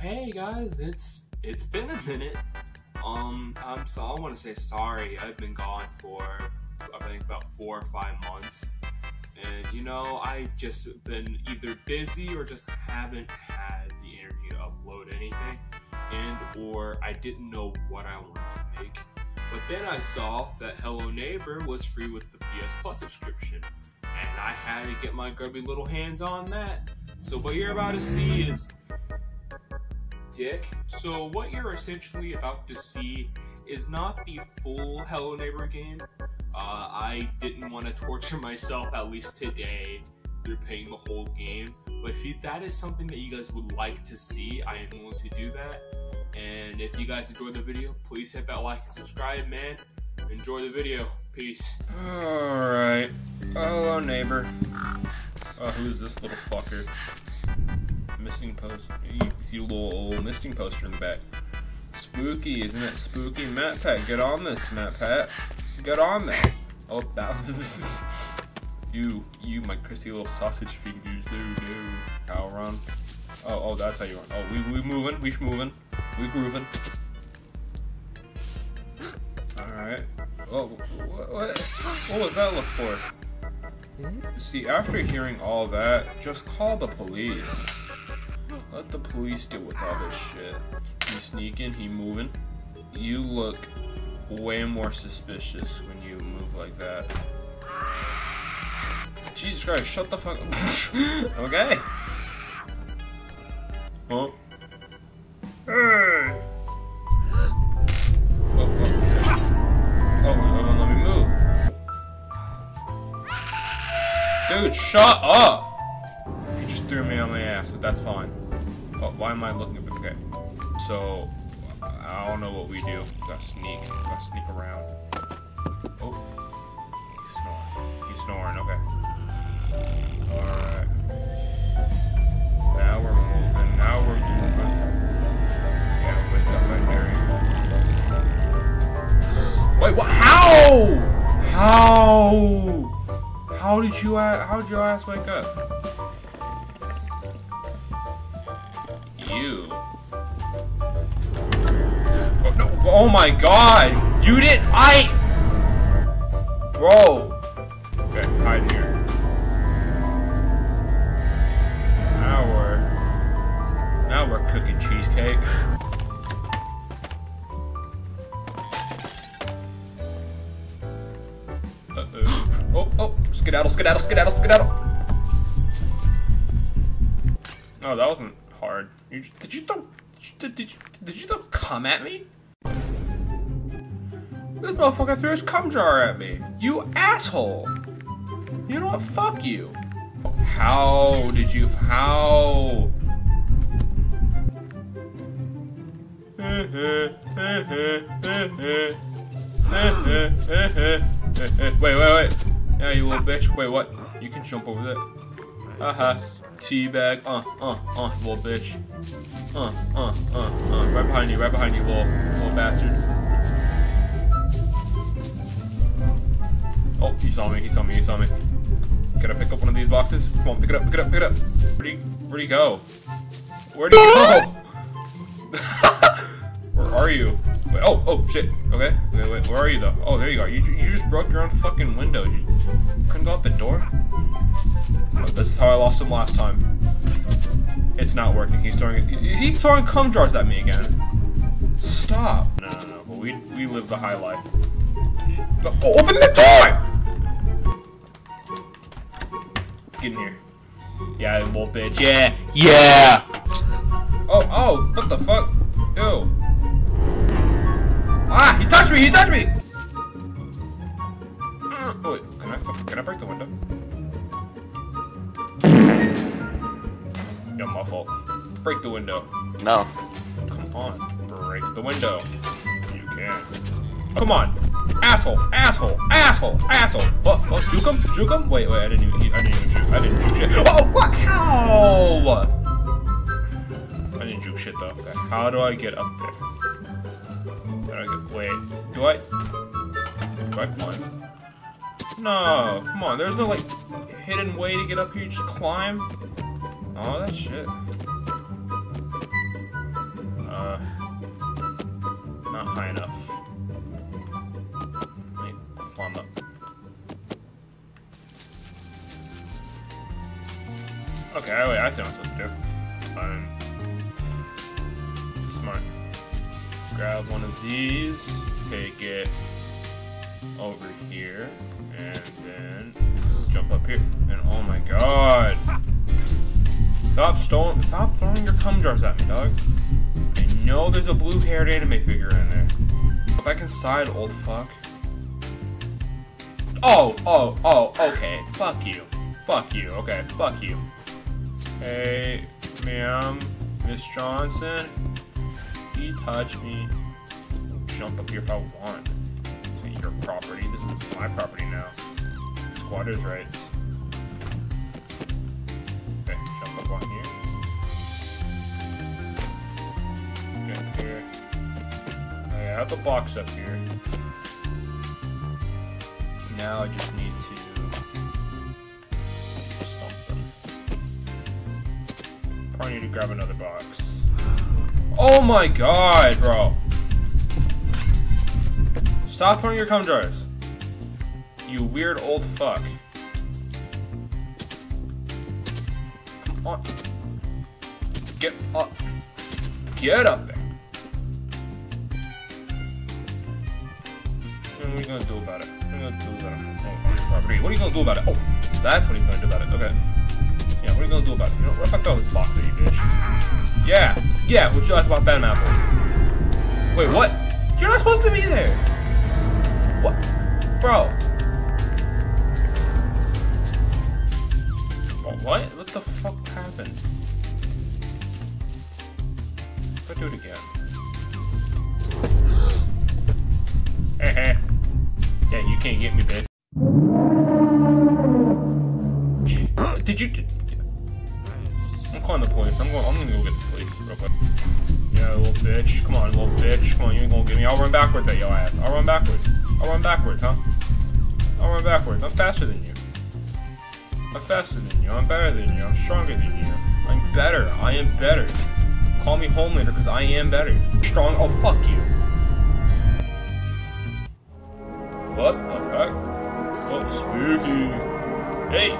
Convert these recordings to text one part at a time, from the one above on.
hey guys, it's it's been a minute. Um, I'm so I want to say sorry. I've been gone for I think about four or five months, and you know I've just been either busy or just haven't had the energy to upload anything, and or I didn't know what I wanted to make. But then I saw that Hello Neighbor was free with the PS Plus subscription, and I had to get my grubby little hands on that. So what you're about to see is Dick. So what you're essentially about to see is not the full Hello Neighbor game. Uh, I didn't want to torture myself at least today through playing the whole game. But if that is something that you guys would like to see, I am willing to do that. And if you guys enjoyed the video, please hit that like and subscribe, man. Enjoy the video. Peace. Alright. Hello, neighbor. Oh, who's this little fucker? Missing post. You can see a little, little missing poster in the back. Spooky, isn't it spooky? Matt Pat, get on this, Matt Pat. Get on that. Oh, that was. you, you, my crispy little sausage fingers. There we go. How run? Oh, oh, that's how you run. Oh, we, we moving. We moving. We grooving. Alright. Oh, what, what, what was that look for? See, after hearing all that, just call the police. Let the police deal with all this shit. He sneaking, he moving. You look way more suspicious when you move like that. Jesus Christ, shut the fuck up. okay. Huh? Hey! Oh, oh. Oh, let me move. Dude, shut up! You just threw me on my ass, but that's fine. Why am I looking okay? So, I don't know what we do. Gotta sneak. Gotta sneak around. Oh. He's snoring. He's snoring, okay. Alright. Now we're moving. Now we're moving. Yeah, with the legendary. Wait, what? How? How? How did you? How did your ass wake up? My God! You didn't. I. Bro. Okay, hide here. Now we're. Now we're cooking cheesecake. Uh-oh. Oh, oh, skedaddle, skedaddle, skedaddle, skedaddle. Oh, that wasn't hard. You, did you throw, did, did, you, did you throw cum at me? This motherfucker threw his cum jar at me. You asshole. You know what? Fuck you. How did you, how? wait, wait, wait. Yeah, you little bitch. Wait, what? You can jump over there. Uh-huh. Teabag. Uh, uh, uh, little bitch. Uh, uh, uh, uh. Right behind you, right behind you, little, little bastard. Oh, he saw me, he saw me, he saw me. Can I pick up one of these boxes? Come on, pick it up, pick it up, pick it up. Where'd he, where'd he go? Where'd he go? Where are you? Wait, oh, oh, shit. Okay, wait, wait, where are you though? Oh, there you are. You, you just broke your own fucking window. You couldn't go out the door? Oh, this is how I lost him last time. It's not working. He's throwing. Is he throwing cum jars at me again? Stop. No, no, no. But we we live the high life. Oh, open the door! Get in here. Yeah, little bitch. Yeah, yeah. Oh, oh, what the fuck? Ew. Ah, he touched me! He touched me! Uh, oh wait, can I can I break the window? Yeah, my fault. Break the window. No. Come on, break the window. You can. Come on, asshole, asshole, asshole, asshole. What? What? Juke him? Juke him? Wait, wait. I didn't even. I didn't even shoot. I didn't juke shit. Oh, what? How? I didn't juke shit though. Okay. How do I get up there? I get? Wait. Do I? Do I climb? No. Come on. There's no like hidden way to get up here. You just climb. Oh, that shit. Uh. Not high enough. One of these, take it over here, and then jump up here. And oh my god! Stop stoling, stop throwing your cum jars at me, dog. I know there's a blue-haired anime figure in there. Go back inside, old fuck. Oh, oh, oh, okay. Fuck you. Fuck you. Okay, fuck you. Hey, ma'am, Miss Johnson, he touch me. Jump up here if I want. Ain't your property. This is my property now. Squatters' rights. Okay, jump up on here. Jump here. I have the box up here. Now I just need to something. Probably need to grab another box. Oh my god, bro! Stop throwing your cum jars. You weird old fuck. Come on. Get up. Get up there. What are you gonna do about it? What are you gonna do about it? Oh, property. What are you gonna do about it? Oh, that's what he's gonna do about it. Okay. Yeah, what are you gonna do about it? You know, what about this box that you bitch? Yeah, yeah, what you like about Ben apples? Wait, what? You're not supposed to be there! What? Bro. What? What the fuck happened? Go do it again. Yeah, you can't get me, bitch. Did you? I'm calling the police. I'm going. I'm gonna go get the police real quick. Yeah, little bitch. Come on, little bitch. Come on, you ain't gonna get me. I'll run backwards at your ass. I'll run backwards. I'll run backwards, huh? I'll run backwards. I'm faster than you. I'm faster than you. I'm better than you. I'm stronger than you. I'm better. I am better. Call me Homelander because I am better. Strong. Oh, fuck you. What the heck? Oh, spooky. Hey!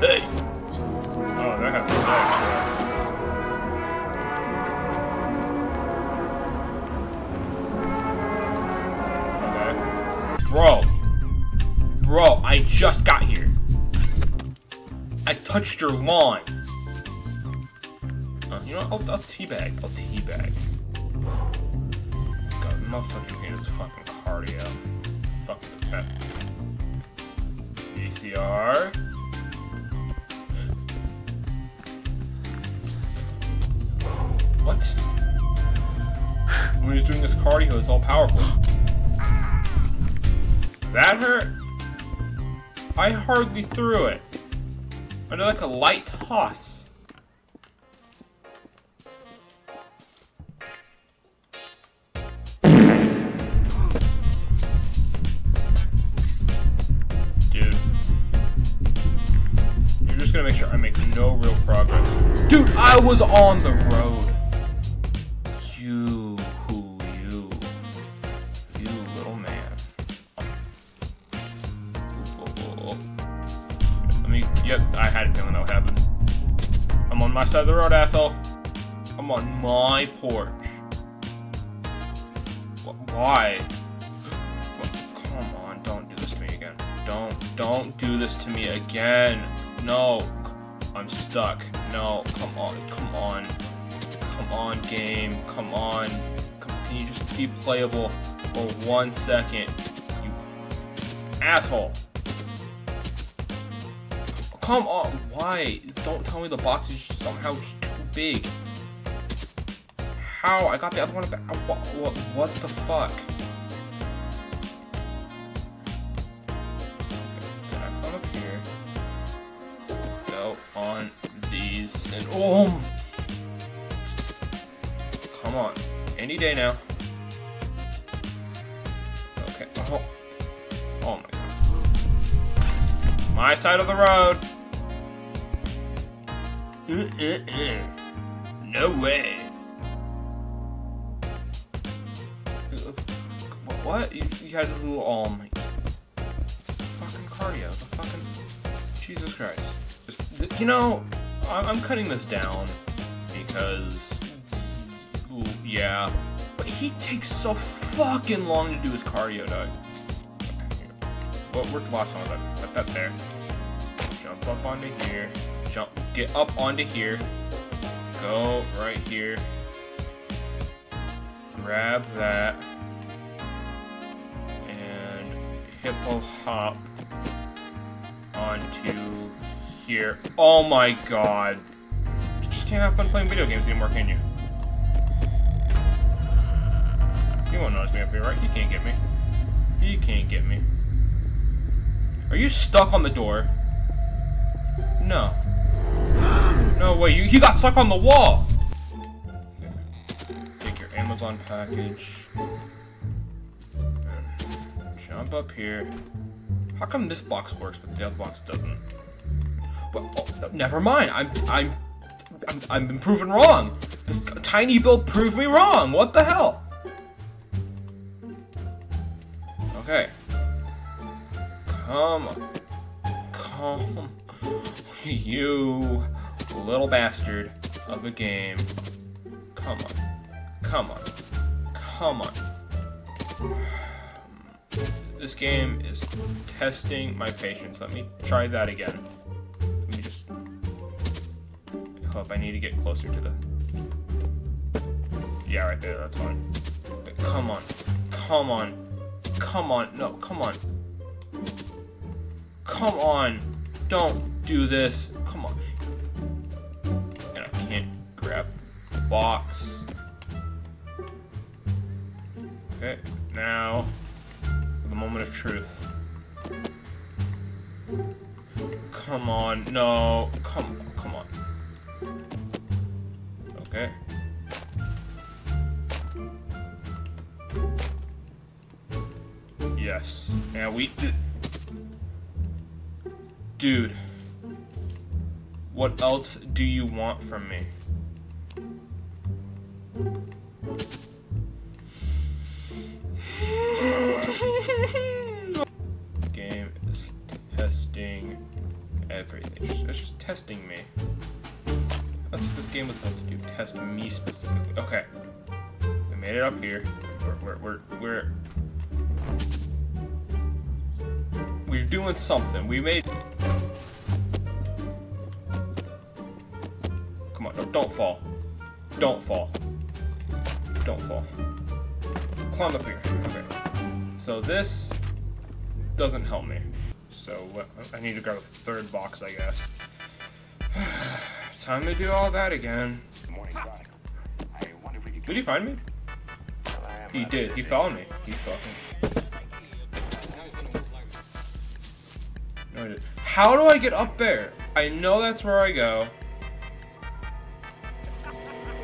Hey! Touched your lawn. Uh, you know? I'll, I'll teabag. I'll teabag. God, motherfucker's name is fucking cardio. Fuck the that. VCR. What? When he's doing this cardio, it's all powerful. That hurt? I hardly threw it. Did like a light toss. Dude. You're just gonna make sure I make no real progress. Dude, I was on the yep, I had a feeling that would happen. I'm on my side of the road, asshole. I'm on my porch. Wh- Why? Wh- Come on, don't do this to me again. Don't, don't do this to me again. No, I'm stuck. No, come on, come on. Come on, game. Come on. Can you just be playable for one second? You asshole. Come on. Why? Don't tell me the box is somehow too big. How? I got the other one back. Uh, what, what, what the fuck? Okay, then I climb up here. Go on these and oh. Come on. Any day now. Okay. Oh. Oh my god. My side of the road. No way. what? You, you had do all my fucking cardio. The fucking Jesus Christ. Just, you know, I'm, cutting this down because, yeah. But he takes so fucking long to do his cardio, dog. What worked last time was that? Put that there. Jump up onto here. Jump. Get up onto here. Go right here. Grab that. And hippo hop onto here. Oh my god. You just can't have fun playing video games anymore, can you? You won't notice me up here, right? You can't get me. You can't get me. Are you stuck on the door? No. No way, you he got stuck on the wall! Take your Amazon package. Jump up here. How come this box works but the other box doesn't? Well, oh, never mind. I'm I'm I'm I'm been proven wrong. This tiny build proved me wrong. What the hell? Okay. Come. Come. You little bastard of a game. Come on. Come on. Come on. This game is testing my patience. Let me try that again. Let me just I hope I need to get closer to the. Yeah, right there. That's fine. Come on. Come on. Come on. No, come on. Come on. Don't do this. Come box. Okay, now the moment of truth. Come on, no, come, come on. Okay. Yes. Now we. Dude. What else do you want from me? Game is testing everything. It's just testing me. That's what this game was meant to do. Test me specifically. Okay. We made it up here. We're, we're, we're, we're we're doing something. We made. Come on, no, don't fall. Don't fall. Don't fall. Climb up here. Okay. So this doesn't help me. So uh, I need to grab a third box, I guess. Time to do all that again. Did he find me? He did. He found me. He fucking. No, I did. How do I get up there? I know that's where I go.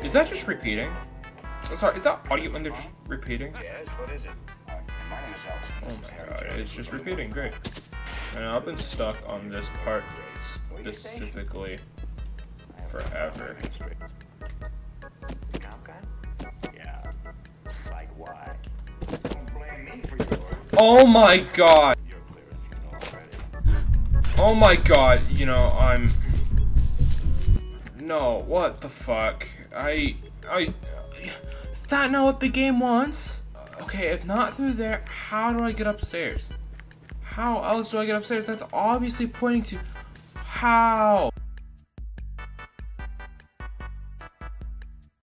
Is that just repeating? So- Sorry, is that audio when they're just repeating? Yes, what is it? Uh, my name is Oh my god, it's just repeating, great. And I've been stuck on this part specifically forever. Yeah. Like why? Don't blame me for yours. Oh my god! You're clear as you know already. Oh my god, you know, I'm... No, what the fuck? I... I... That not what the game wants? Okay, if not through there, how do I get upstairs? How else do I get upstairs? That's obviously pointing to... How?